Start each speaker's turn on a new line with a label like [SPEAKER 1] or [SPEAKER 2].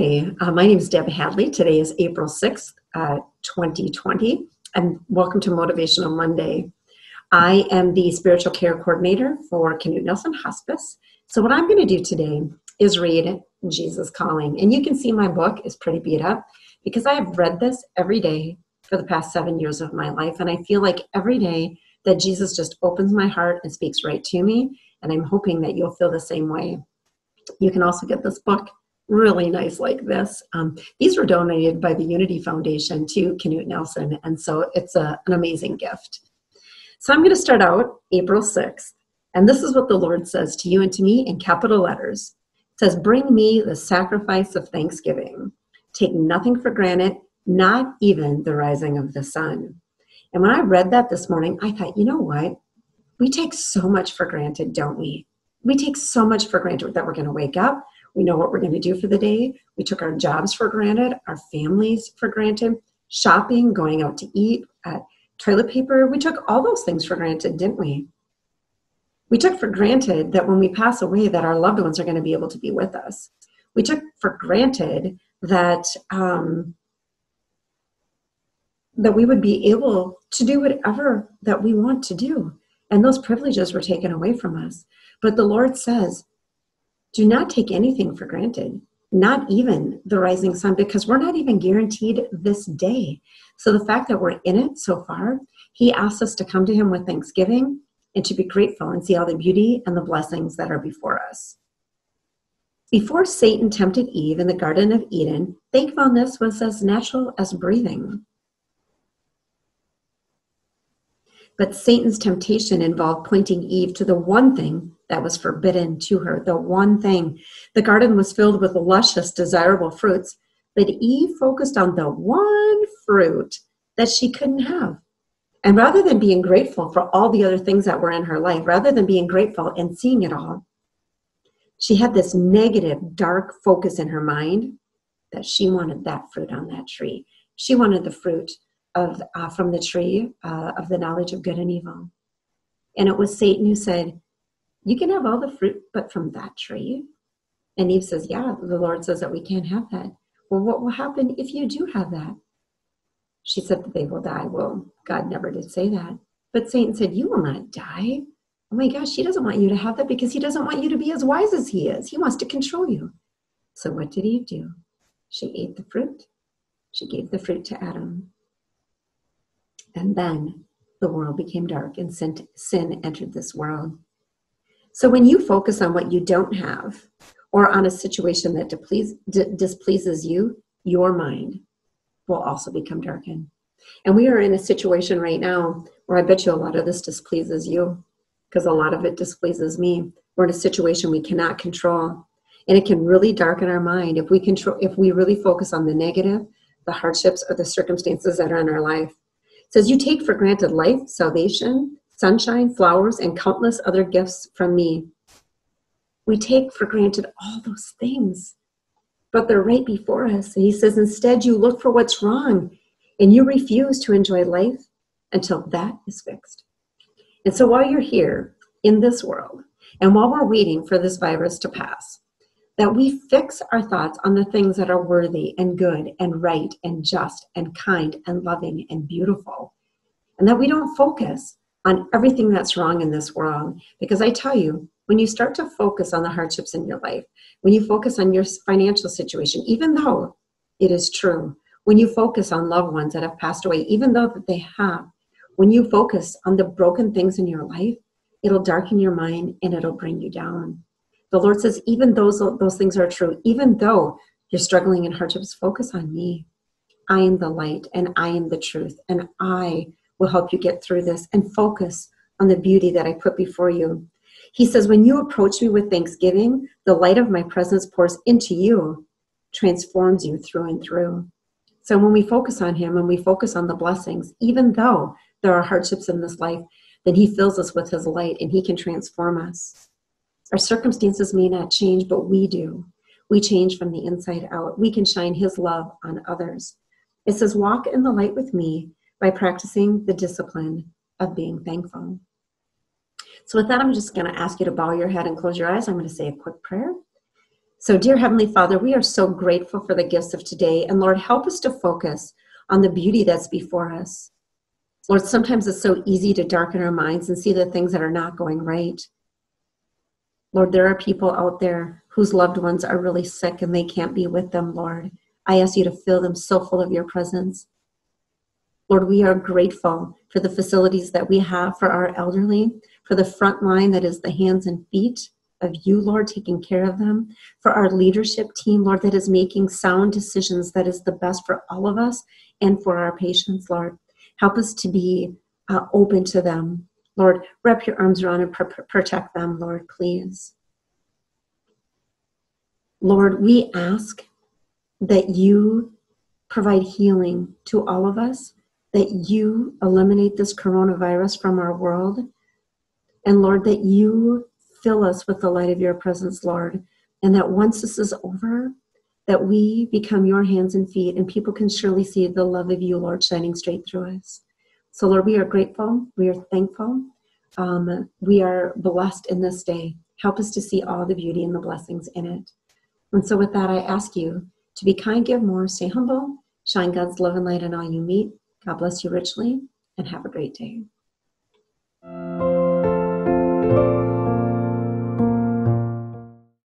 [SPEAKER 1] Uh, my name is Deb Hadley. Today is April 6th, uh, 2020, and welcome to Motivational Monday. I am the spiritual care coordinator for Knute Nelson Hospice. So, what I'm going to do today is read Jesus Calling. And you can see my book is pretty beat up because I have read this every day for the past seven years of my life. And I feel like every day that Jesus just opens my heart and speaks right to me. And I'm hoping that you'll feel the same way. You can also get this book really nice like this. Um, these were donated by the Unity Foundation to Knute Nelson, and so it's a, an amazing gift. So I'm going to start out April 6th, and this is what the Lord says to you and to me in capital letters. It says, Bring me the sacrifice of thanksgiving. Take nothing for granted, not even the rising of the sun. And when I read that this morning, I thought, you know what? We take so much for granted, don't we? We take so much for granted that we're going to wake up, we know what we're going to do for the day. We took our jobs for granted, our families for granted, shopping, going out to eat, toilet paper. We took all those things for granted, didn't we? We took for granted that when we pass away, that our loved ones are going to be able to be with us. We took for granted that um, that we would be able to do whatever that we want to do, and those privileges were taken away from us. But the Lord says, do not take anything for granted, not even the rising sun, because we're not even guaranteed this day. So the fact that we're in it so far, He asks us to come to Him with thanksgiving and to be grateful and see all the beauty and the blessings that are before us. Before Satan tempted Eve in the Garden of Eden, thankfulness was as natural as breathing. But Satan's temptation involved pointing Eve to the one thing that was forbidden to her, the one thing. The garden was filled with luscious, desirable fruits, but Eve focused on the one fruit that she couldn't have. And rather than being grateful for all the other things that were in her life, rather than being grateful and seeing it all, she had this negative, dark focus in her mind that she wanted that fruit on that tree. She wanted the fruit of uh, from the tree uh, of the knowledge of good and evil. And it was Satan who said, you can have all the fruit, but from that tree. And Eve says, Yeah, the Lord says that we can't have that. Well, what will happen if you do have that? She said that they will die. Well, God never did say that. But Satan said, You will not die. Oh my gosh, he doesn't want you to have that because he doesn't want you to be as wise as he is. He wants to control you. So what did Eve do? She ate the fruit. She gave the fruit to Adam. And then the world became dark and sin, sin entered this world. So when you focus on what you don't have or on a situation that deplease, d- displeases you, your mind will also become darkened. And we are in a situation right now where I bet you a lot of this displeases you because a lot of it displeases me. We're in a situation we cannot control. And it can really darken our mind if we control if we really focus on the negative, the hardships or the circumstances that are in our life. It says you take for granted life, salvation, sunshine, flowers, and countless other gifts from me. We take for granted all those things, but they're right before us. And he says, instead, you look for what's wrong and you refuse to enjoy life until that is fixed. And so while you're here in this world, and while we're waiting for this virus to pass, that we fix our thoughts on the things that are worthy and good and right and just and kind and loving and beautiful. And that we don't focus on everything that's wrong in this world. Because I tell you, when you start to focus on the hardships in your life, when you focus on your financial situation, even though it is true, when you focus on loved ones that have passed away, even though that they have, when you focus on the broken things in your life, it'll darken your mind and it'll bring you down. The Lord says, even those those things are true, even though you're struggling in hardships, focus on me. I am the light and I am the truth, and I will help you get through this and focus on the beauty that I put before you. He says, When you approach me with thanksgiving, the light of my presence pours into you, transforms you through and through. So when we focus on Him and we focus on the blessings, even though there are hardships in this life, then He fills us with His light and He can transform us. Our circumstances may not change, but we do. We change from the inside out. We can shine His love on others. It says, Walk in the light with me by practicing the discipline of being thankful. So, with that, I'm just going to ask you to bow your head and close your eyes. I'm going to say a quick prayer. So, dear Heavenly Father, we are so grateful for the gifts of today. And Lord, help us to focus on the beauty that's before us. Lord, sometimes it's so easy to darken our minds and see the things that are not going right. Lord, there are people out there whose loved ones are really sick and they can't be with them, Lord. I ask you to fill them so full of your presence. Lord, we are grateful for the facilities that we have for our elderly, for the front line that is the hands and feet of you, Lord, taking care of them, for our leadership team, Lord, that is making sound decisions that is the best for all of us and for our patients, Lord. Help us to be uh, open to them. Lord, wrap your arms around and pr- protect them, Lord, please. Lord, we ask that you provide healing to all of us, that you eliminate this coronavirus from our world, and Lord, that you fill us with the light of your presence, Lord, and that once this is over, that we become your hands and feet, and people can surely see the love of you, Lord, shining straight through us. So, Lord, we are grateful. We are thankful. Um, we are blessed in this day. Help us to see all the beauty and the blessings in it. And so, with that, I ask you to be kind, give more, stay humble, shine God's love and light in all you meet. God bless you richly, and have a great day.